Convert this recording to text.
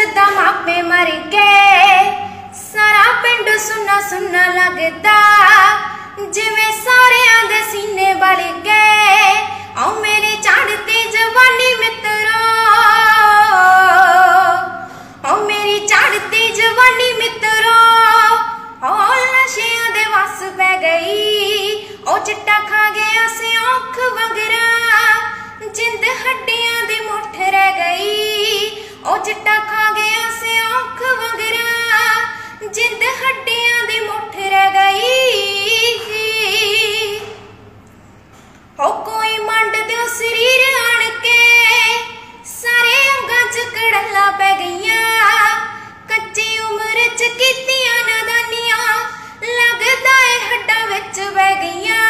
मापे मर गए। सारा पिंड सुना सुना लगता जिमे सारे आगे सीने जवानी मित्रों, आओ मेरी चाड़ते जवानी मित्रों नशिया दे गई ओ चिट्टा खा गया से औख वगरा to beg you.